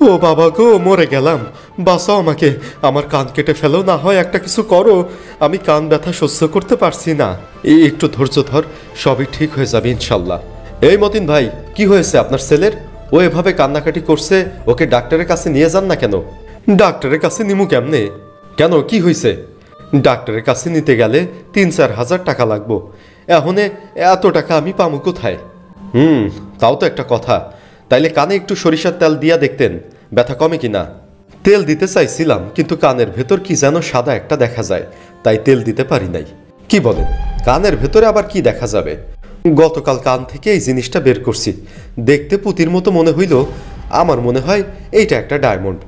ও বাবা গো, মরে গেলাম। বাঁচাও আমাকে। আমার কান কেটে ফেলো, না হয় একটা কিছু করো। আমি কান ব্যথা সহ্য করতে পারছি না। এই একটু ধৈর্য ধর, সবই ঠিক হয়ে যাবে ইনশাল্লাহ। এই মতিন ভাই, কি হয়েছে আপনার ছেলের? ও এভাবে কান্নাকাটি করছে, ওকে ডাক্তারের কাছে নিয়ে যান না কেন? ডাক্তারের কাছে নিমু কেমনে? কেন, কি হয়েছে? ডাক্তারের কাছে নিতে গেলে তিন চার হাজার টাকা লাগবো। এখনে এত টাকা আমি পামু কোথায়? হুম, তাও তো একটা কথা। তাইলে কানে একটু সরিষার তেল দিয়া দেখতেন, ব্যথা কমে কিনা? তেল দিতে চাইছিলাম, কিন্তু কানের ভেতর কি যেন সাদা একটা দেখা যায়, তাই তেল দিতে পারি নাই। কি বলেন, কানের ভেতরে আবার কি দেখা যাবে? গতকাল কান থেকে এই জিনিসটা বের করছি। দেখতে পুতির মতো মনে হইল, আমার মনে হয় এইটা একটা ডায়মন্ড।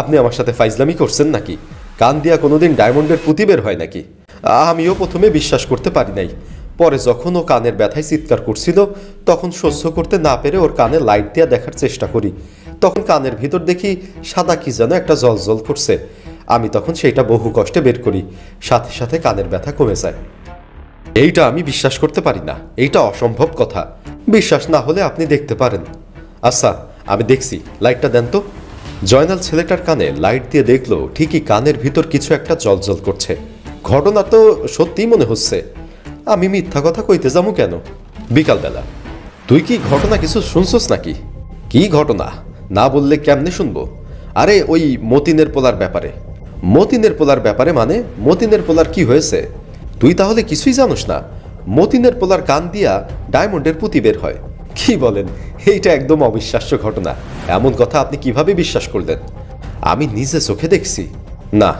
আপনি আমার সাথে ফাইজলামি করছেন নাকি? কান দিয়া কোনোদিন ডায়মন্ডের পুঁতি বের হয় নাকি? আমিও প্রথমে বিশ্বাস করতে পারি নাই। পরে যখন ও কানের ব্যথায় চিৎকার করছিল, তখন সহ্য করতে না পেরে ওর কানে লাইট দিয়া দেখার চেষ্টা করি। তখন কানের ভিতর দেখি সাদা কি যেন একটা জল জল করছে আমি তখন সেইটা বহু কষ্টে বের করি, সাথে সাথে কানের ব্যথা কমে যায়। এইটা আমি বিশ্বাস করতে পারি না, এইটা অসম্ভব কথা। বিশ্বাস না হলে আপনি দেখতে পারেন। আচ্ছা আমি দেখছি, লাইটটা দেন তো। জয়নাল ছেলেটার কানে লাইট দিয়ে দেখল, ঠিকই কানের ভিতর কিছু একটা জলজল করছে। ঘটনা তো সত্যিই মনে হচ্ছে। আমি মিথ্যা কথা কইতে যাব কেন? বিকালবেলা। তুই কি ঘটনা কিছু শুনছস নাকি? কি ঘটনা? না বললে কেমনে শুনব? আরে, ওই মতিনের পোলার ব্যাপারে। মতিনের পোলার ব্যাপারে মানে মতিনের পোলার কি হয়েছে? তুই তাহলে কিছুই জানোস না। মতিনের পোলার কান দিয়া ডায়মন্ডের পুঁতি বের হয়। কি বলেন? এইটা একদম অবিশ্বাস্য ঘটনা। এমন কথা আপনি কীভাবে বিশ্বাস করলেন? আমি নিজে চোখে দেখছি। না,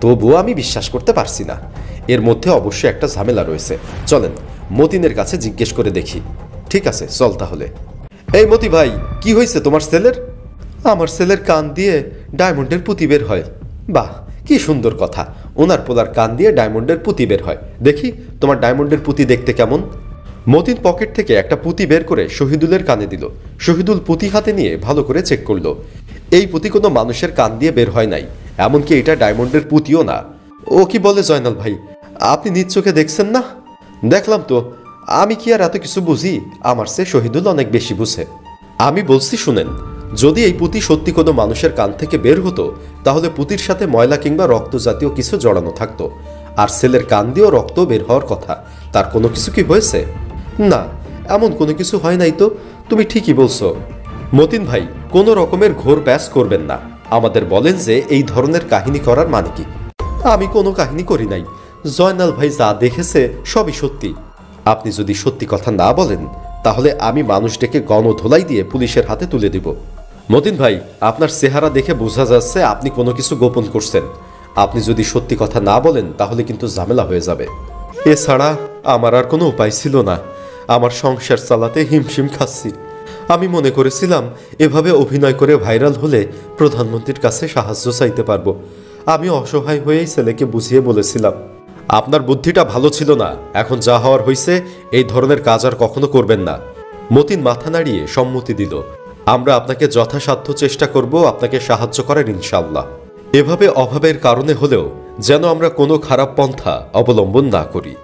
তবুও আমি বিশ্বাস করতে পারছি না। এর মধ্যে অবশ্যই একটা ঝামেলা রয়েছে। চলেন, মতিনের কাছে জিজ্ঞেস করে দেখি। ঠিক আছে, চল তাহলে। এই মতি ভাই, কি হয়েছে তোমার ছেলের? আমার ছেলের কান দিয়ে ডায়মন্ডের পুঁতি বের হয়। বাহ, কি সুন্দর কথা। ওনার পোলার কান দিয়ে ডায়মন্ডের পুঁতি বের হয়। দেখি, তোমার ডায়মন্ডের পুঁতি দেখতে কেমন? মতিন পকেট থেকে একটা পুঁতি বের করে শহীদুলের কানে দিল। শহীদুল পুঁতি হাতে নিয়ে ভালো করে চেক করল। এই পুঁতি কোনো মানুষের কান দিয়ে বের হয় নাই, এমনকি এটা ডায়মন্ডের পুঁতিও না। ও কি বলে জয়নাল ভাই? আপনি নিজ চোখে দেখছেন না? দেখলাম তো। আমি কি আর এত কিছু বুঝি? আমার সে শহীদুল অনেক বেশি বুঝে। আমি বলছি, শুনেন, যদি এই পুঁতি সত্যি কোনো মানুষের কান থেকে বের হতো, তাহলে পুঁতির সাথে ময়লা কিংবা রক্ত জাতীয় কিছু জড়ানো থাকতো। আর ছেলের কান দিয়েও রক্ত বের হওয়ার কথা। তার কোনো কিছু কি হয়েছে? না, এমন কোনো কিছু হয় নাই তো। তুমি ঠিকই বলছো। মতিন ভাই, কোনো রকমের ঘোর ব্যাস করবেন না। আমাদের বলেন যে এই ধরনের কাহিনী করার মানে কি? আমি কোনো কাহিনী করি নাই। জয়নাল ভাই যা দেখেছে সবই সত্যি। আপনি যদি সত্যি কথা না বলেন, তাহলে আমি মানুষ ডেকে গণধোলাই দিয়ে পুলিশের হাতে তুলে দিব। মতিন ভাই, আপনার চেহারা দেখে বোঝা যাচ্ছে আপনি কোনো কিছু গোপন করছেন। আপনি যদি সত্যি কথা না বলেন, তাহলে কিন্তু ঝামেলা হয়ে যাবে। এছাড়া আমার আর কোনো উপায় ছিল না। আমার সংসার চালাতে হিমশিম খাচ্ছি। আমি মনে করেছিলাম, এভাবে অভিনয় করে ভাইরাল হলে প্রধানমন্ত্রীর কাছে সাহায্য চাইতে পারব। আমি অসহায় হয়েই ছেলেকে বুঝিয়ে বলেছিলাম। আপনার বুদ্ধিটা ভালো ছিল না। এখন যা হওয়ার হইছে, এই ধরনের কাজ আর কখনো করবেন না। মতিন মাথা নাড়িয়ে সম্মতি দিল। আমরা আপনাকে যথাসাধ্য চেষ্টা করব, আপনাকে সাহায্য করার ইনশাল্লাহ এভাবে অভাবের কারণে হলেও যেন আমরা কোনো খারাপ পন্থা অবলম্বন না করি।